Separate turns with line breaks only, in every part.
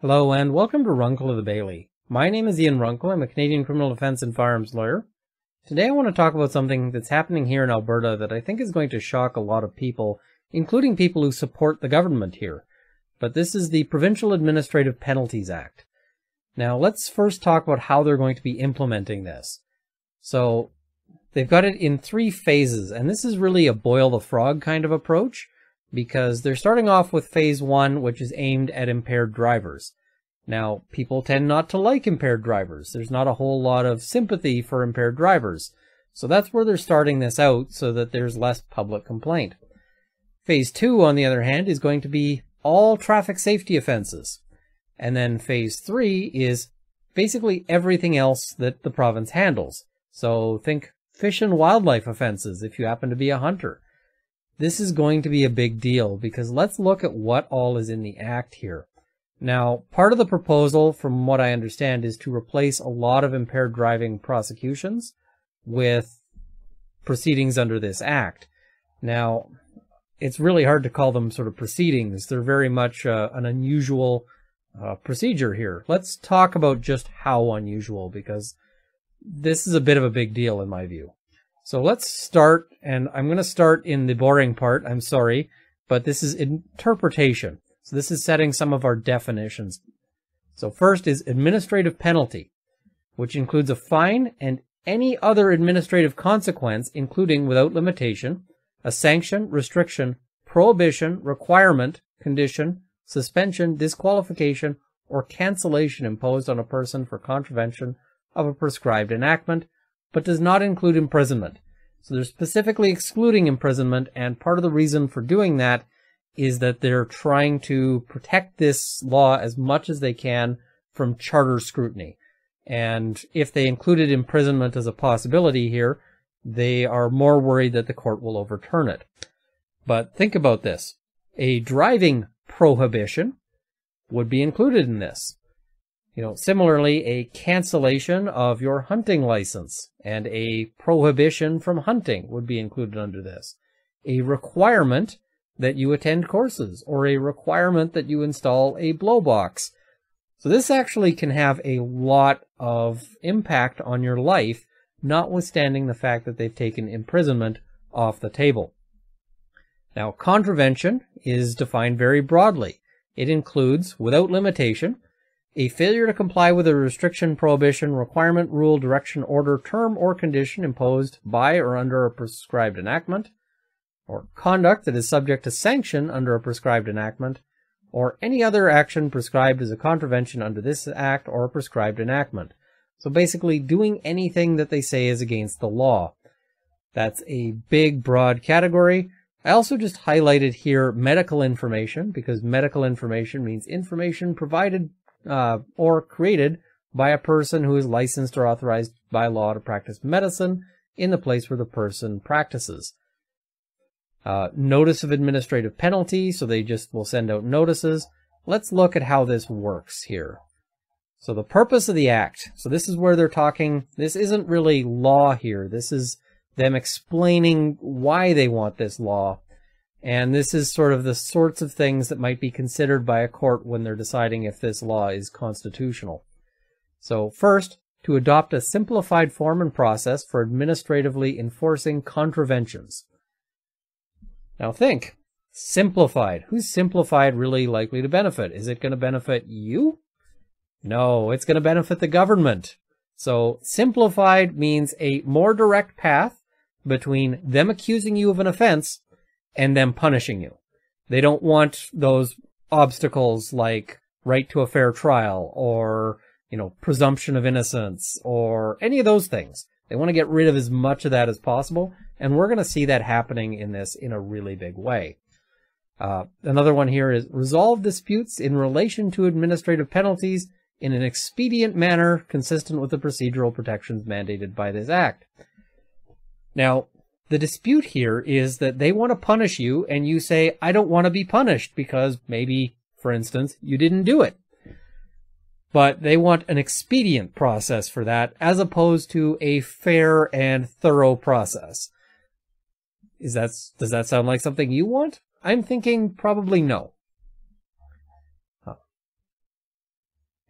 Hello and welcome to Runkle of the Bailey. My name is Ian Runkle. I'm a Canadian criminal defense and firearms lawyer. Today I want to talk about something that's happening here in Alberta that I think is going to shock a lot of people, including people who support the government here. But this is the Provincial Administrative Penalties Act. Now let's first talk about how they're going to be implementing this. So they've got it in three phases, and this is really a boil the frog kind of approach because they're starting off with phase one, which is aimed at impaired drivers. Now, people tend not to like impaired drivers. There's not a whole lot of sympathy for impaired drivers. So that's where they're starting this out so that there's less public complaint. Phase two, on the other hand, is going to be all traffic safety offenses. And then phase three is basically everything else that the province handles. So think fish and wildlife offenses if you happen to be a hunter. This is going to be a big deal because let's look at what all is in the Act here. Now, part of the proposal, from what I understand, is to replace a lot of impaired driving prosecutions with proceedings under this Act. Now, it's really hard to call them sort of proceedings. They're very much uh, an unusual uh, procedure here. Let's talk about just how unusual because this is a bit of a big deal in my view. So let's start, and I'm going to start in the boring part, I'm sorry, but this is interpretation. So this is setting some of our definitions. So first is administrative penalty, which includes a fine and any other administrative consequence, including without limitation, a sanction, restriction, prohibition, requirement, condition, suspension, disqualification, or cancellation imposed on a person for contravention of a prescribed enactment, but does not include imprisonment. So they're specifically excluding imprisonment, and part of the reason for doing that is that they're trying to protect this law as much as they can from charter scrutiny. And if they included imprisonment as a possibility here, they are more worried that the court will overturn it. But think about this. A driving prohibition would be included in this. You know, similarly, a cancellation of your hunting license and a prohibition from hunting would be included under this. A requirement that you attend courses or a requirement that you install a blow box. So this actually can have a lot of impact on your life, notwithstanding the fact that they've taken imprisonment off the table. Now, contravention is defined very broadly. It includes, without limitation, a failure to comply with a restriction, prohibition, requirement, rule, direction, order, term, or condition imposed by or under a prescribed enactment, or conduct that is subject to sanction under a prescribed enactment, or any other action prescribed as a contravention under this act or a prescribed enactment. So basically, doing anything that they say is against the law. That's a big, broad category. I also just highlighted here medical information because medical information means information provided uh, or created by a person who is licensed or authorized by law to practice medicine in the place where the person practices. Uh, notice of administrative penalty, so they just will send out notices. Let's look at how this works here. So the purpose of the act, so this is where they're talking, this isn't really law here. This is them explaining why they want this law and this is sort of the sorts of things that might be considered by a court when they're deciding if this law is constitutional. So first, to adopt a simplified form and process for administratively enforcing contraventions. Now think, simplified. Who's simplified really likely to benefit? Is it going to benefit you? No, it's going to benefit the government. So simplified means a more direct path between them accusing you of an offense and them punishing you. They don't want those obstacles like right to a fair trial or, you know, presumption of innocence or any of those things. They want to get rid of as much of that as possible, and we're going to see that happening in this in a really big way. Uh, another one here is resolve disputes in relation to administrative penalties in an expedient manner consistent with the procedural protections mandated by this act. Now, the dispute here is that they want to punish you and you say, I don't want to be punished because maybe, for instance, you didn't do it. But they want an expedient process for that as opposed to a fair and thorough process. Is that, does that sound like something you want? I'm thinking probably no.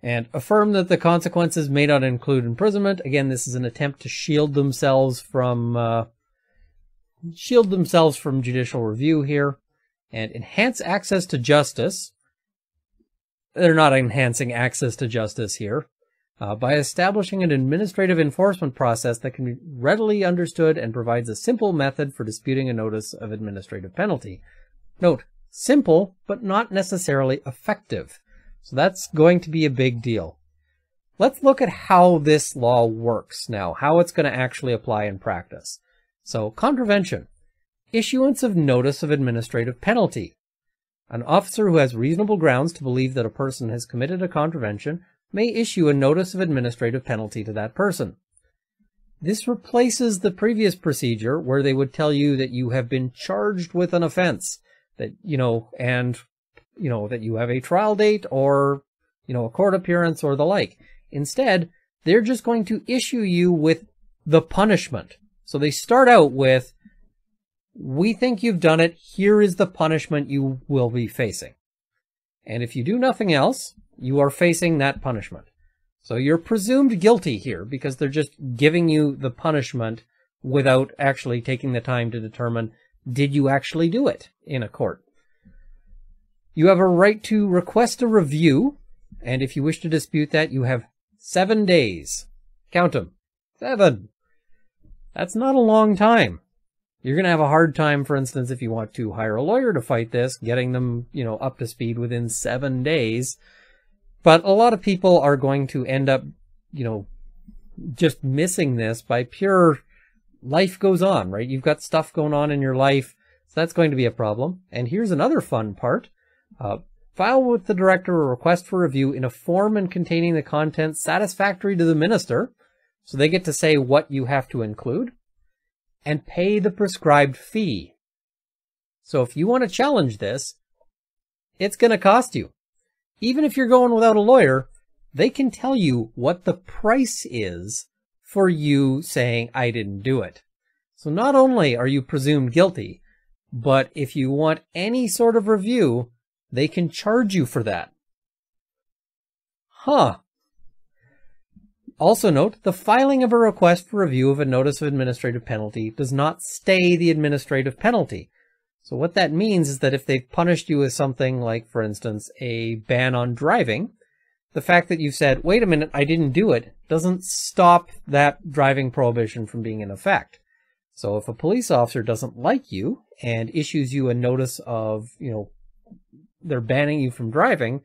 and affirm that the consequences may not include imprisonment. Again, this is an attempt to shield themselves from uh, shield themselves from judicial review here, and enhance access to justice. They're not enhancing access to justice here. Uh, by establishing an administrative enforcement process that can be readily understood and provides a simple method for disputing a notice of administrative penalty. Note, simple, but not necessarily effective. So that's going to be a big deal. Let's look at how this law works now, how it's going to actually apply in practice. So, contravention. Issuance of notice of administrative penalty. An officer who has reasonable grounds to believe that a person has committed a contravention may issue a notice of administrative penalty to that person. This replaces the previous procedure where they would tell you that you have been charged with an offense, that, you know, and you know, that you have a trial date or, you know, a court appearance or the like. Instead, they're just going to issue you with the punishment. So they start out with, we think you've done it. Here is the punishment you will be facing. And if you do nothing else, you are facing that punishment. So you're presumed guilty here because they're just giving you the punishment without actually taking the time to determine did you actually do it in a court. You have a right to request a review, and if you wish to dispute that, you have seven days. Count them. Seven. That's not a long time. You're going to have a hard time, for instance, if you want to hire a lawyer to fight this, getting them, you know, up to speed within seven days. But a lot of people are going to end up, you know, just missing this by pure life goes on, right? You've got stuff going on in your life, so that's going to be a problem. And here's another fun part. Uh, file with the director a request for review in a form and containing the content satisfactory to the minister, so they get to say what you have to include, and pay the prescribed fee. So if you want to challenge this, it's going to cost you. Even if you're going without a lawyer, they can tell you what the price is for you saying, I didn't do it. So not only are you presumed guilty, but if you want any sort of review, they can charge you for that. Huh. Also note, the filing of a request for review of a notice of administrative penalty does not stay the administrative penalty. So what that means is that if they've punished you with something like, for instance, a ban on driving, the fact that you've said, wait a minute, I didn't do it, doesn't stop that driving prohibition from being in effect. So if a police officer doesn't like you and issues you a notice of, you know, they're banning you from driving,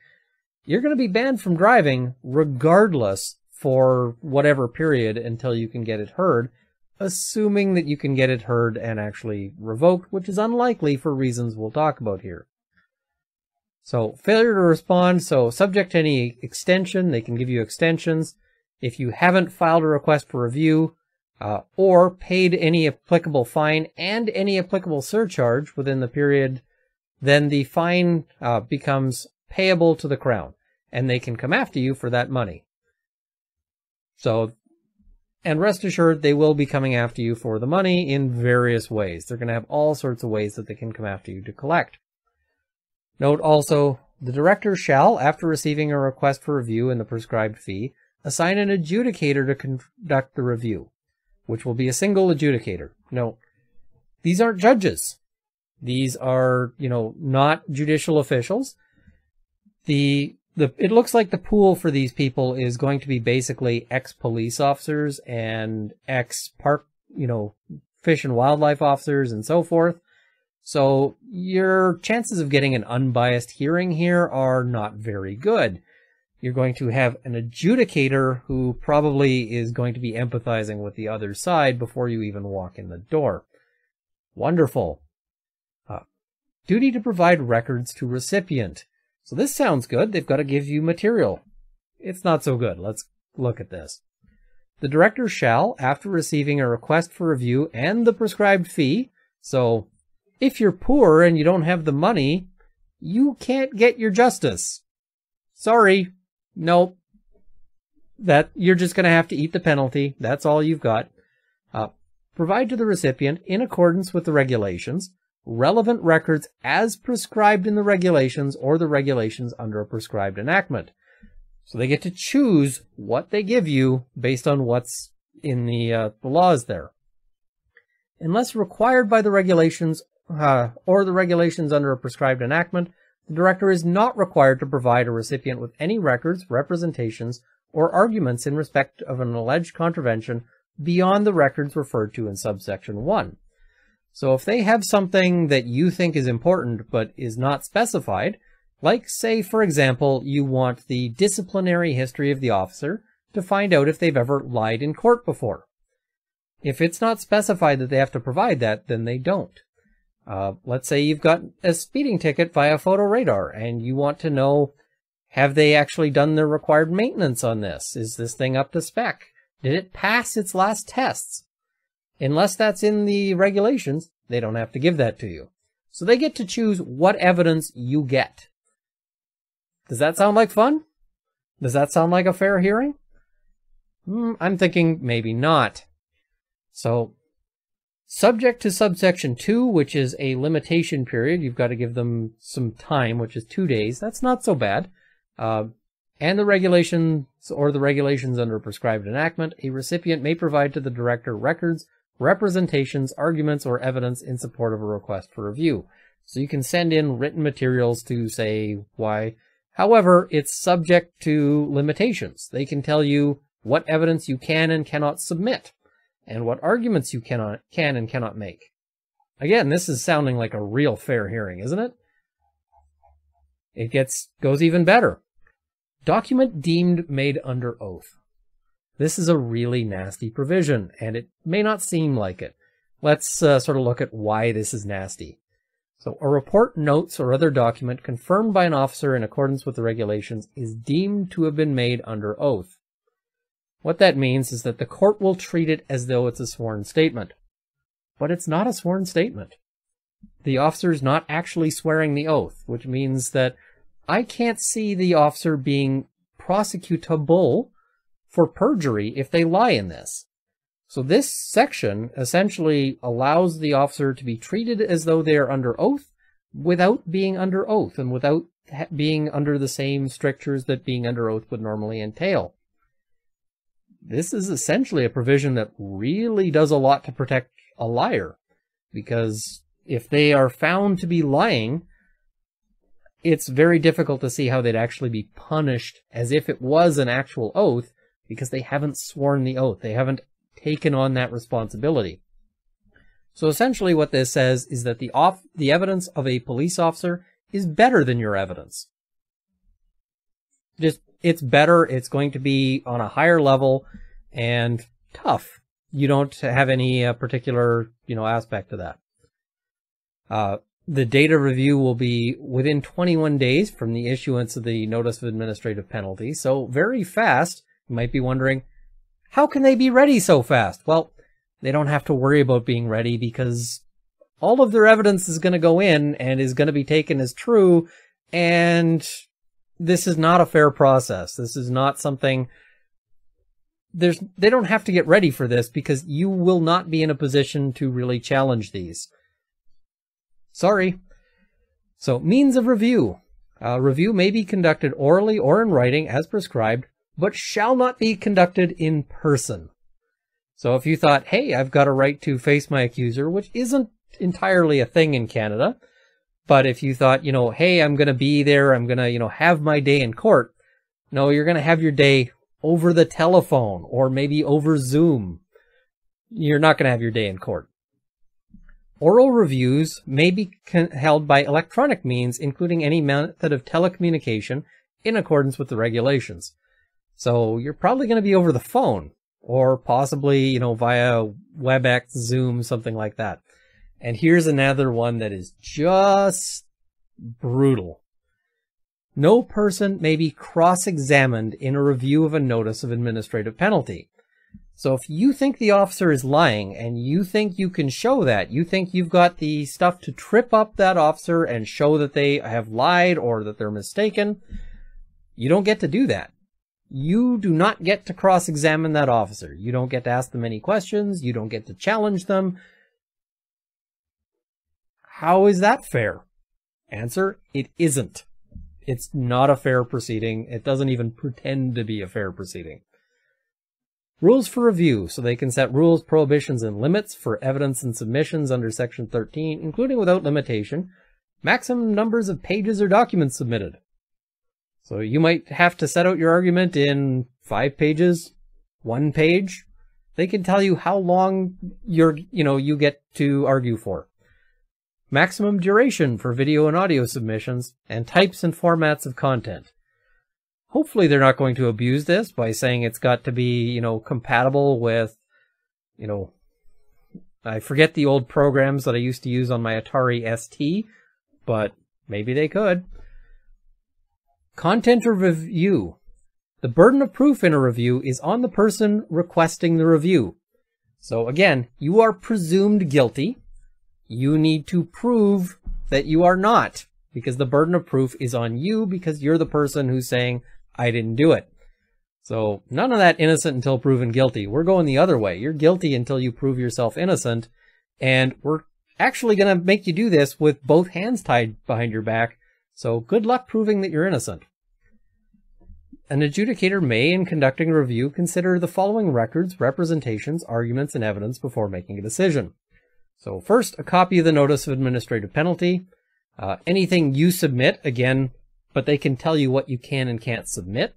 you're going to be banned from driving regardless for whatever period until you can get it heard, assuming that you can get it heard and actually revoked, which is unlikely for reasons we'll talk about here. So failure to respond, so subject to any extension, they can give you extensions. If you haven't filed a request for review, uh, or paid any applicable fine and any applicable surcharge within the period then the fine uh, becomes payable to the crown, and they can come after you for that money. So, and rest assured, they will be coming after you for the money in various ways. They're going to have all sorts of ways that they can come after you to collect. Note also, the director shall, after receiving a request for review and the prescribed fee, assign an adjudicator to conduct the review, which will be a single adjudicator. Note, these aren't judges. These are, you know, not judicial officials. The the it looks like the pool for these people is going to be basically ex police officers and ex park, you know, fish and wildlife officers and so forth. So your chances of getting an unbiased hearing here are not very good. You're going to have an adjudicator who probably is going to be empathizing with the other side before you even walk in the door. Wonderful. Uh, duty to provide records to recipient. So this sounds good. They've got to give you material. It's not so good. Let's look at this. The director shall, after receiving a request for review and the prescribed fee, so if you're poor and you don't have the money, you can't get your justice. Sorry. Nope. That you're just going to have to eat the penalty. That's all you've got. Uh, provide to the recipient, in accordance with the regulations, relevant records as prescribed in the regulations or the regulations under a prescribed enactment. So they get to choose what they give you based on what's in the, uh, the laws there. Unless required by the regulations uh, or the regulations under a prescribed enactment, the director is not required to provide a recipient with any records, representations, or arguments in respect of an alleged contravention beyond the records referred to in subsection 1. So if they have something that you think is important but is not specified, like say for example you want the disciplinary history of the officer to find out if they've ever lied in court before. If it's not specified that they have to provide that, then they don't. Uh, let's say you've got a speeding ticket via photo radar and you want to know have they actually done the required maintenance on this? Is this thing up to spec? Did it pass its last tests? Unless that's in the regulations, they don't have to give that to you. So they get to choose what evidence you get. Does that sound like fun? Does that sound like a fair hearing? Hmm, I'm thinking maybe not. So, subject to subsection 2, which is a limitation period, you've got to give them some time, which is two days. That's not so bad. Uh, and the regulations or the regulations under prescribed enactment, a recipient may provide to the director records, representations, arguments, or evidence in support of a request for review. So you can send in written materials to say why. However, it's subject to limitations. They can tell you what evidence you can and cannot submit, and what arguments you cannot, can and cannot make. Again, this is sounding like a real fair hearing, isn't it? It gets goes even better. Document deemed made under oath. This is a really nasty provision, and it may not seem like it. Let's uh, sort of look at why this is nasty. So, a report, notes, or other document confirmed by an officer in accordance with the regulations is deemed to have been made under oath. What that means is that the court will treat it as though it's a sworn statement. But it's not a sworn statement. The officer is not actually swearing the oath, which means that I can't see the officer being prosecutable for perjury if they lie in this. So this section essentially allows the officer to be treated as though they are under oath without being under oath and without being under the same strictures that being under oath would normally entail. This is essentially a provision that really does a lot to protect a liar because if they are found to be lying, it's very difficult to see how they'd actually be punished as if it was an actual oath because they haven't sworn the oath. They haven't taken on that responsibility. So essentially what this says is that the off the evidence of a police officer is better than your evidence. Just it's better, it's going to be on a higher level and tough. You don't have any uh, particular, you know, aspect to that. Uh, the data review will be within 21 days from the issuance of the notice of administrative penalty, so very fast. You might be wondering, how can they be ready so fast? Well, they don't have to worry about being ready because all of their evidence is going to go in and is going to be taken as true, and this is not a fair process. This is not something there's they don't have to get ready for this because you will not be in a position to really challenge these. Sorry. So, means of review. A review may be conducted orally or in writing as prescribed, but shall not be conducted in person. So if you thought, hey, I've got a right to face my accuser, which isn't entirely a thing in Canada, but if you thought, you know, hey, I'm going to be there, I'm going to, you know, have my day in court, no, you're going to have your day over the telephone or maybe over Zoom. You're not going to have your day in court. Oral reviews may be held by electronic means, including any method of telecommunication in accordance with the regulations. So you're probably going to be over the phone or possibly, you know, via WebEx, Zoom, something like that. And here's another one that is just brutal. No person may be cross-examined in a review of a notice of administrative penalty. So if you think the officer is lying and you think you can show that, you think you've got the stuff to trip up that officer and show that they have lied or that they're mistaken, you don't get to do that. You do not get to cross-examine that officer. You don't get to ask them any questions. You don't get to challenge them. How is that fair? Answer, it isn't. It's not a fair proceeding. It doesn't even pretend to be a fair proceeding. Rules for review, so they can set rules, prohibitions, and limits for evidence and submissions under Section 13, including without limitation, maximum numbers of pages or documents submitted. So you might have to set out your argument in five pages, one page. They can tell you how long you're, you know, you get to argue for. Maximum duration for video and audio submissions, and types and formats of content. Hopefully they're not going to abuse this by saying it's got to be, you know, compatible with, you know, I forget the old programs that I used to use on my Atari ST, but maybe they could. Content review. The burden of proof in a review is on the person requesting the review. So again, you are presumed guilty. You need to prove that you are not, because the burden of proof is on you because you're the person who's saying, I didn't do it. So none of that innocent until proven guilty. We're going the other way. You're guilty until you prove yourself innocent. And we're actually going to make you do this with both hands tied behind your back. So good luck proving that you're innocent. An adjudicator may, in conducting a review, consider the following records, representations, arguments, and evidence before making a decision. So first, a copy of the notice of administrative penalty. Uh, anything you submit, again, but they can tell you what you can and can't submit.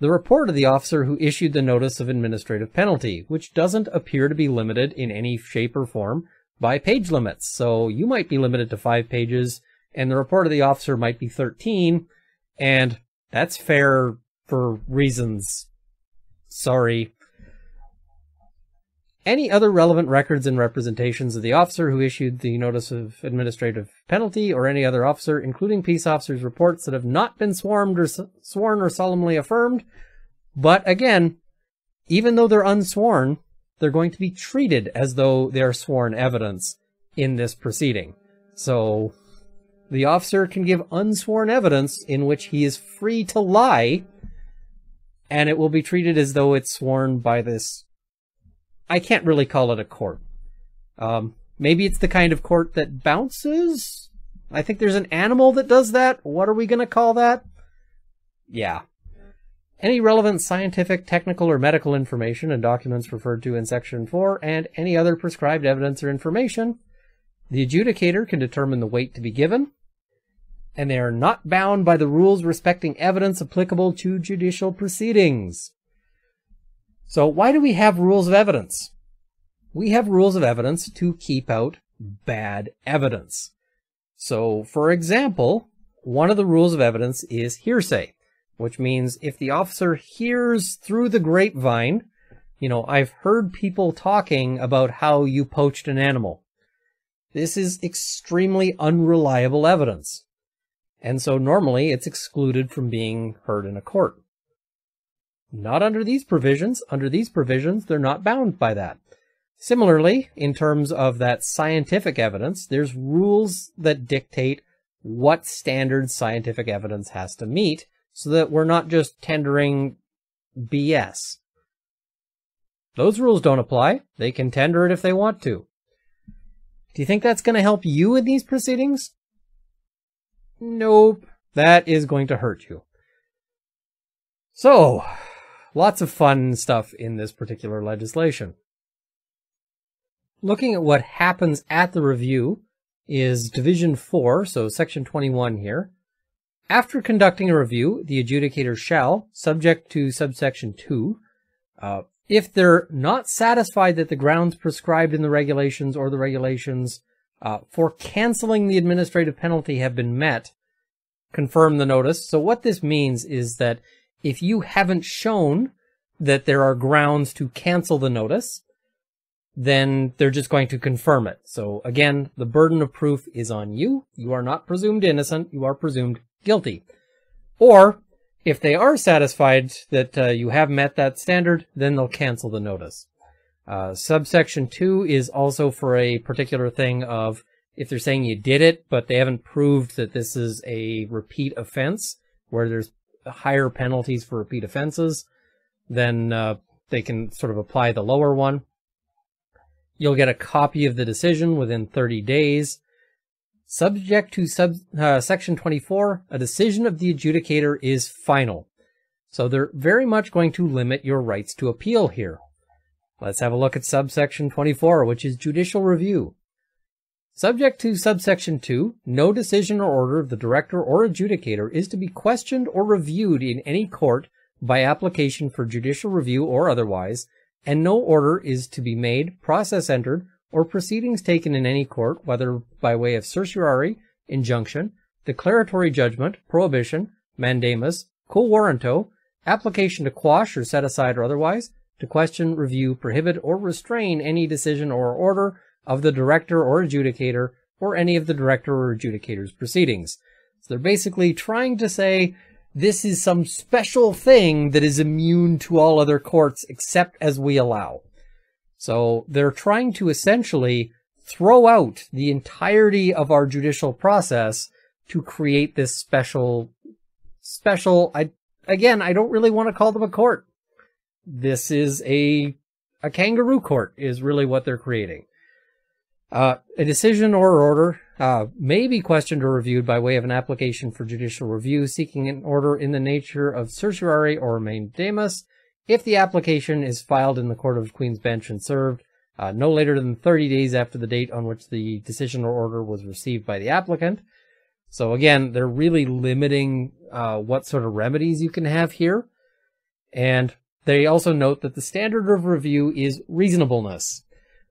The report of the officer who issued the notice of administrative penalty, which doesn't appear to be limited in any shape or form by page limits. So you might be limited to five pages, and the report of the officer might be 13, and that's fair for reasons. Sorry. Any other relevant records and representations of the officer who issued the notice of administrative penalty or any other officer, including peace officers' reports that have not been sworn or, sworn or solemnly affirmed. But again, even though they're unsworn, they're going to be treated as though they are sworn evidence in this proceeding. So the officer can give unsworn evidence in which he is free to lie, and it will be treated as though it's sworn by this I can't really call it a court. Um, maybe it's the kind of court that bounces? I think there's an animal that does that. What are we going to call that? Yeah. Any relevant scientific, technical, or medical information and documents referred to in Section 4 and any other prescribed evidence or information, the adjudicator can determine the weight to be given, and they are not bound by the rules respecting evidence applicable to judicial proceedings. So why do we have rules of evidence? We have rules of evidence to keep out bad evidence. So, for example, one of the rules of evidence is hearsay, which means if the officer hears through the grapevine, you know, I've heard people talking about how you poached an animal. This is extremely unreliable evidence. And so normally it's excluded from being heard in a court. Not under these provisions. Under these provisions, they're not bound by that. Similarly, in terms of that scientific evidence, there's rules that dictate what standard scientific evidence has to meet so that we're not just tendering BS. Those rules don't apply. They can tender it if they want to. Do you think that's going to help you in these proceedings? Nope. That is going to hurt you. So, Lots of fun stuff in this particular legislation. Looking at what happens at the review is Division 4, so Section 21 here. After conducting a review, the adjudicator shall, subject to subsection 2, uh, if they're not satisfied that the grounds prescribed in the regulations or the regulations uh, for canceling the administrative penalty have been met, confirm the notice. So what this means is that if you haven't shown that there are grounds to cancel the notice, then they're just going to confirm it. So again, the burden of proof is on you. You are not presumed innocent. You are presumed guilty. Or if they are satisfied that uh, you have met that standard, then they'll cancel the notice. Uh, subsection 2 is also for a particular thing of if they're saying you did it, but they haven't proved that this is a repeat offense, where there's higher penalties for repeat offenses, then uh, they can sort of apply the lower one. You'll get a copy of the decision within 30 days. Subject to sub, uh, section 24, a decision of the adjudicator is final. So they're very much going to limit your rights to appeal here. Let's have a look at subsection 24, which is judicial review. Subject to subsection 2, no decision or order of the director or adjudicator is to be questioned or reviewed in any court by application for judicial review or otherwise, and no order is to be made, process entered, or proceedings taken in any court, whether by way of certiorari, injunction, declaratory judgment, prohibition, mandamus, quo warranto, application to quash or set aside or otherwise, to question, review, prohibit, or restrain any decision or order of the director or adjudicator or any of the director or adjudicator's proceedings. So they're basically trying to say this is some special thing that is immune to all other courts except as we allow. So they're trying to essentially throw out the entirety of our judicial process to create this special, special, I, again, I don't really want to call them a court. This is a, a kangaroo court is really what they're creating. Uh, a decision or order uh, may be questioned or reviewed by way of an application for judicial review seeking an order in the nature of certiorari or mandamus if the application is filed in the Court of Queen's Bench and served uh, no later than 30 days after the date on which the decision or order was received by the applicant. So again, they're really limiting uh, what sort of remedies you can have here. And they also note that the standard of review is reasonableness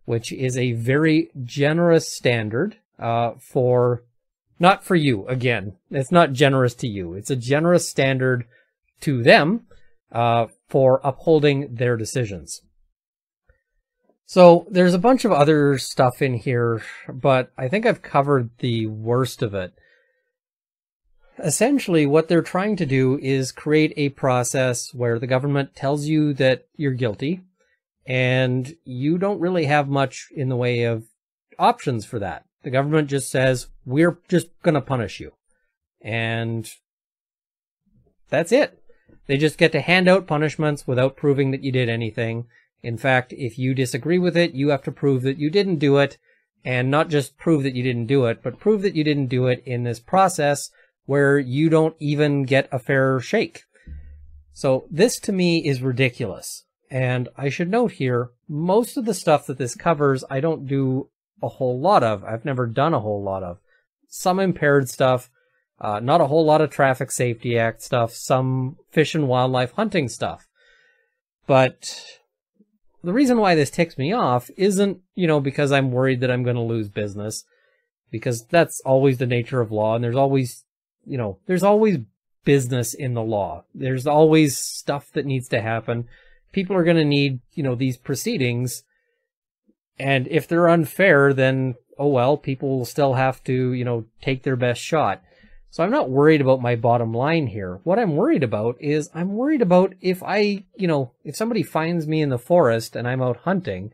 which is a very generous standard uh, for, not for you, again, it's not generous to you. It's a generous standard to them uh, for upholding their decisions. So there's a bunch of other stuff in here, but I think I've covered the worst of it. Essentially, what they're trying to do is create a process where the government tells you that you're guilty, and you don't really have much in the way of options for that. The government just says, we're just going to punish you. And that's it. They just get to hand out punishments without proving that you did anything. In fact, if you disagree with it, you have to prove that you didn't do it, and not just prove that you didn't do it, but prove that you didn't do it in this process where you don't even get a fair shake. So this to me is ridiculous. And I should note here, most of the stuff that this covers, I don't do a whole lot of. I've never done a whole lot of. Some impaired stuff, uh, not a whole lot of Traffic Safety Act stuff, some fish and wildlife hunting stuff. But the reason why this ticks me off isn't, you know, because I'm worried that I'm going to lose business, because that's always the nature of law, and there's always, you know, there's always business in the law. There's always stuff that needs to happen people are going to need, you know, these proceedings. And if they're unfair, then, oh well, people will still have to, you know, take their best shot. So I'm not worried about my bottom line here. What I'm worried about is I'm worried about if I, you know, if somebody finds me in the forest and I'm out hunting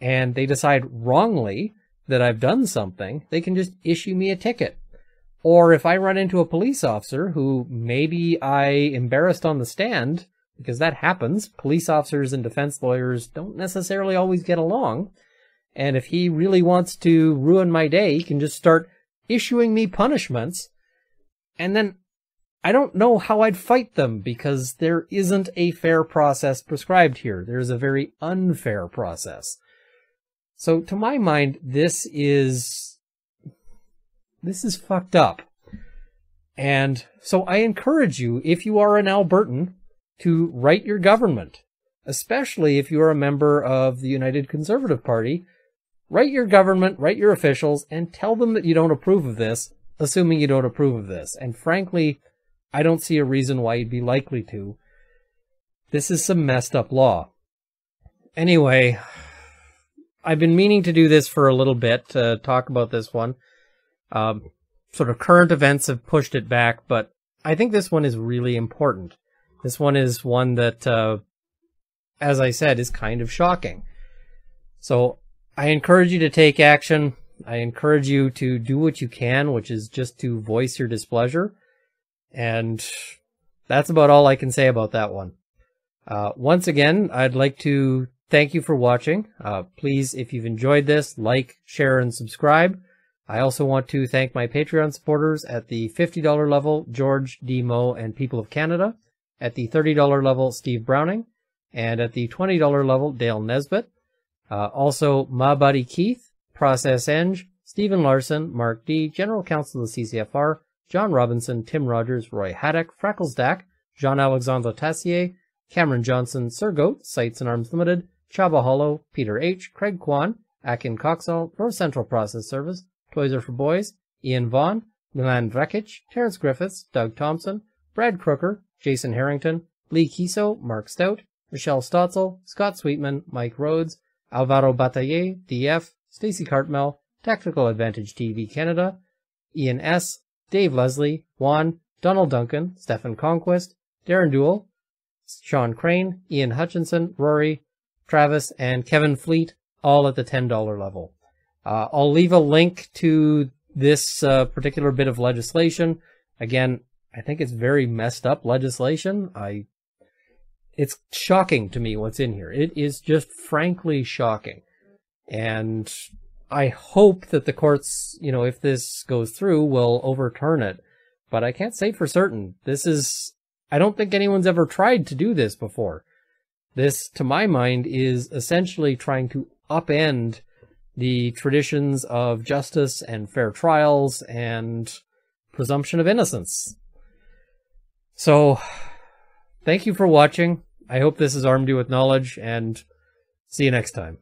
and they decide wrongly that I've done something, they can just issue me a ticket. Or if I run into a police officer who maybe I embarrassed on the stand because that happens. Police officers and defense lawyers don't necessarily always get along. And if he really wants to ruin my day, he can just start issuing me punishments. And then I don't know how I'd fight them because there isn't a fair process prescribed here. There's a very unfair process. So to my mind, this is, this is fucked up. And so I encourage you, if you are an Albertan, to write your government, especially if you are a member of the United Conservative Party. Write your government, write your officials, and tell them that you don't approve of this, assuming you don't approve of this. And frankly, I don't see a reason why you'd be likely to. This is some messed up law. Anyway, I've been meaning to do this for a little bit to talk about this one. Um, sort of current events have pushed it back, but I think this one is really important. This one is one that, uh, as I said, is kind of shocking. So I encourage you to take action. I encourage you to do what you can, which is just to voice your displeasure. And that's about all I can say about that one. Uh, once again, I'd like to thank you for watching. Uh, please, if you've enjoyed this, like, share, and subscribe. I also want to thank my Patreon supporters at the $50 level, George D. Moe and People of Canada, at the $30 level, Steve Browning, and at the $20 level, Dale Nesbitt. Uh, also, my buddy Keith, Process Eng, Stephen Larson, Mark D., General Counsel of the CCFR, John Robinson, Tim Rogers, Roy Haddock, Freckles Dack, Jean-Alexandre Tassier, Cameron Johnson, Sir Goat, Sights and Arms Limited, Chaba Hollow, Peter H., Craig Kwan, Akin Coxall, North Central Process Service, Toys Are for Boys, Ian Vaughn, Milan Vrekic, Terrence Griffiths, Doug Thompson, Brad Crooker, Jason Harrington, Lee Kiso, Mark Stout, Michelle Stotzel, Scott Sweetman, Mike Rhodes, Alvaro Bataille, DF, Stacy Cartmel, Tactical Advantage TV Canada, Ian S., Dave Leslie, Juan, Donald Duncan, Stefan Conquest, Darren Duell, Sean Crane, Ian Hutchinson, Rory, Travis, and Kevin Fleet, all at the $10 level. Uh, I'll leave a link to this uh, particular bit of legislation. Again, I think it's very messed up legislation. I, it's shocking to me what's in here. It is just frankly shocking. And I hope that the courts, you know, if this goes through, will overturn it. But I can't say for certain. This is, I don't think anyone's ever tried to do this before. This, to my mind, is essentially trying to upend the traditions of justice and fair trials and presumption of innocence. So, thank you for watching. I hope this has armed you with knowledge, and see you next time.